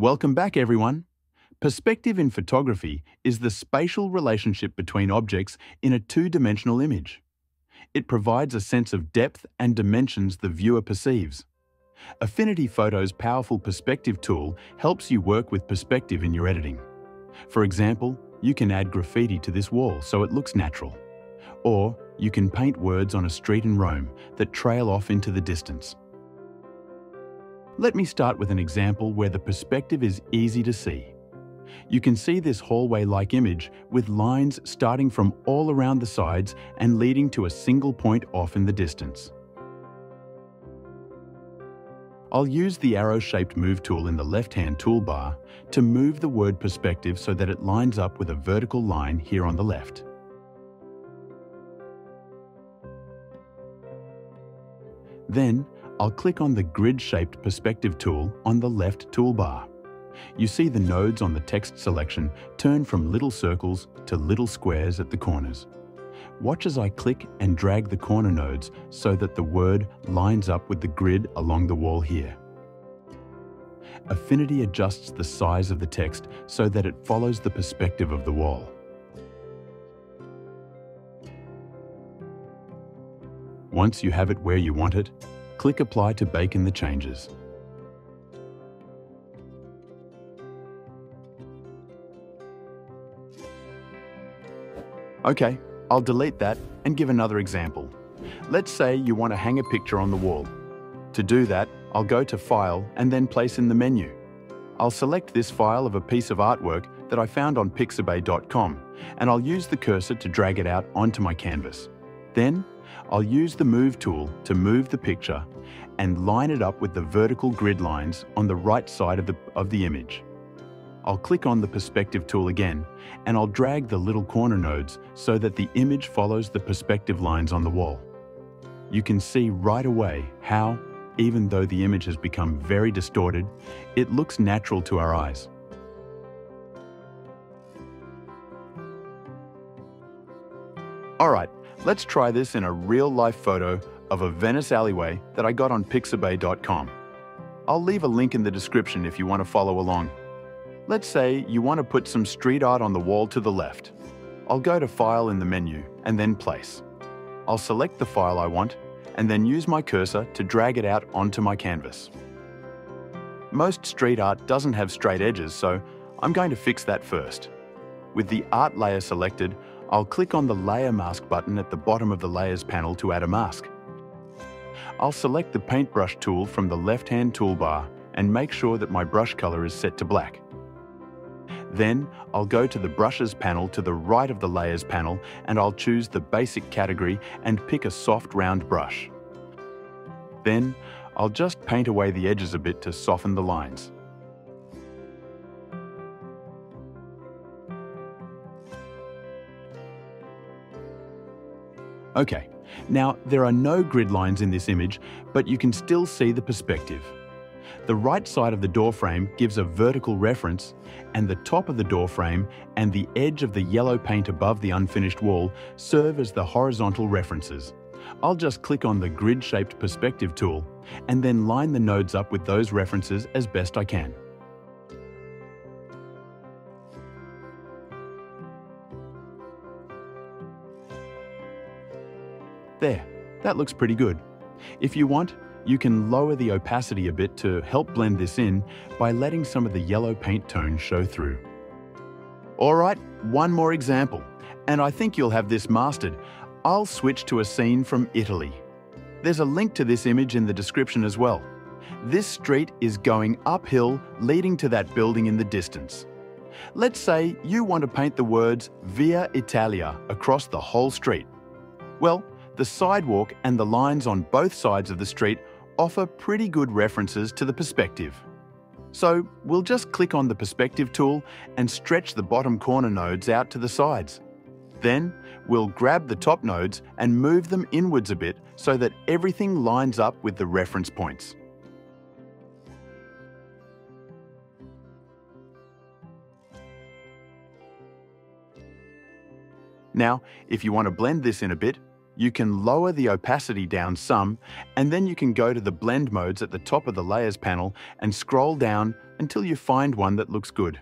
Welcome back, everyone. Perspective in photography is the spatial relationship between objects in a two-dimensional image. It provides a sense of depth and dimensions the viewer perceives. Affinity Photo's powerful perspective tool helps you work with perspective in your editing. For example, you can add graffiti to this wall so it looks natural. Or you can paint words on a street in Rome that trail off into the distance. Let me start with an example where the perspective is easy to see. You can see this hallway-like image with lines starting from all around the sides and leading to a single point off in the distance. I'll use the arrow-shaped move tool in the left-hand toolbar to move the word perspective so that it lines up with a vertical line here on the left. Then, I'll click on the grid-shaped perspective tool on the left toolbar. You see the nodes on the text selection turn from little circles to little squares at the corners. Watch as I click and drag the corner nodes so that the word lines up with the grid along the wall here. Affinity adjusts the size of the text so that it follows the perspective of the wall. Once you have it where you want it, click Apply to bake in the changes. Okay, I'll delete that and give another example. Let's say you want to hang a picture on the wall. To do that, I'll go to File and then Place in the menu. I'll select this file of a piece of artwork that I found on pixabay.com and I'll use the cursor to drag it out onto my canvas. Then, I'll use the Move tool to move the picture and line it up with the vertical grid lines on the right side of the, of the image. I'll click on the Perspective tool again, and I'll drag the little corner nodes so that the image follows the perspective lines on the wall. You can see right away how, even though the image has become very distorted, it looks natural to our eyes. Alright, let's try this in a real-life photo of a Venice alleyway that I got on pixabay.com. I'll leave a link in the description if you want to follow along. Let's say you want to put some street art on the wall to the left. I'll go to File in the menu and then Place. I'll select the file I want and then use my cursor to drag it out onto my canvas. Most street art doesn't have straight edges, so I'm going to fix that first. With the Art layer selected, I'll click on the Layer Mask button at the bottom of the Layers panel to add a mask. I'll select the Paintbrush tool from the left-hand toolbar and make sure that my brush color is set to black. Then I'll go to the Brushes panel to the right of the Layers panel and I'll choose the Basic category and pick a soft round brush. Then I'll just paint away the edges a bit to soften the lines. Okay, now there are no grid lines in this image, but you can still see the perspective. The right side of the door frame gives a vertical reference, and the top of the door frame and the edge of the yellow paint above the unfinished wall serve as the horizontal references. I'll just click on the grid-shaped perspective tool and then line the nodes up with those references as best I can. There, that looks pretty good. If you want, you can lower the opacity a bit to help blend this in by letting some of the yellow paint tone show through. Alright, one more example, and I think you'll have this mastered. I'll switch to a scene from Italy. There's a link to this image in the description as well. This street is going uphill, leading to that building in the distance. Let's say you want to paint the words Via Italia across the whole street. Well, the sidewalk and the lines on both sides of the street offer pretty good references to the perspective. So we'll just click on the perspective tool and stretch the bottom corner nodes out to the sides. Then we'll grab the top nodes and move them inwards a bit so that everything lines up with the reference points. Now, if you want to blend this in a bit, You can lower the opacity down some, and then you can go to the blend modes at the top of the layers panel and scroll down until you find one that looks good.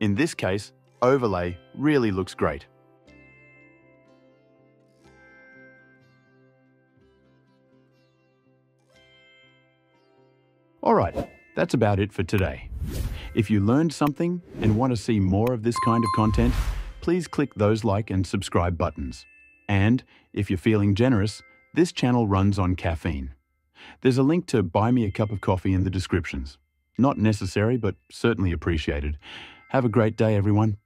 In this case, overlay really looks great. Alright, that's about it for today. If you learned something and want to see more of this kind of content, please click those like and subscribe buttons. And if you're feeling generous, this channel runs on caffeine. There's a link to buy me a cup of coffee in the descriptions. Not necessary, but certainly appreciated. Have a great day, everyone.